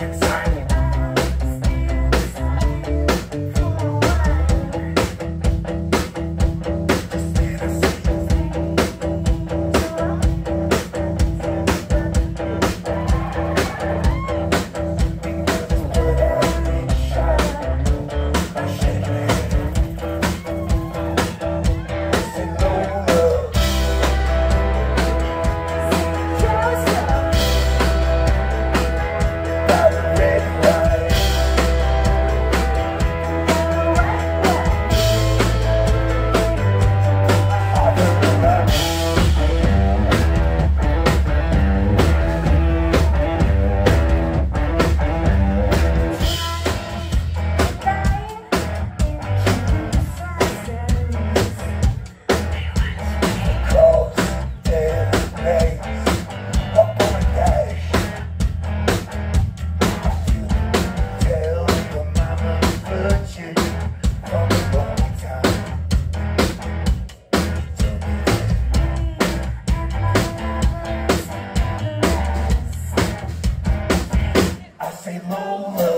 say Lola.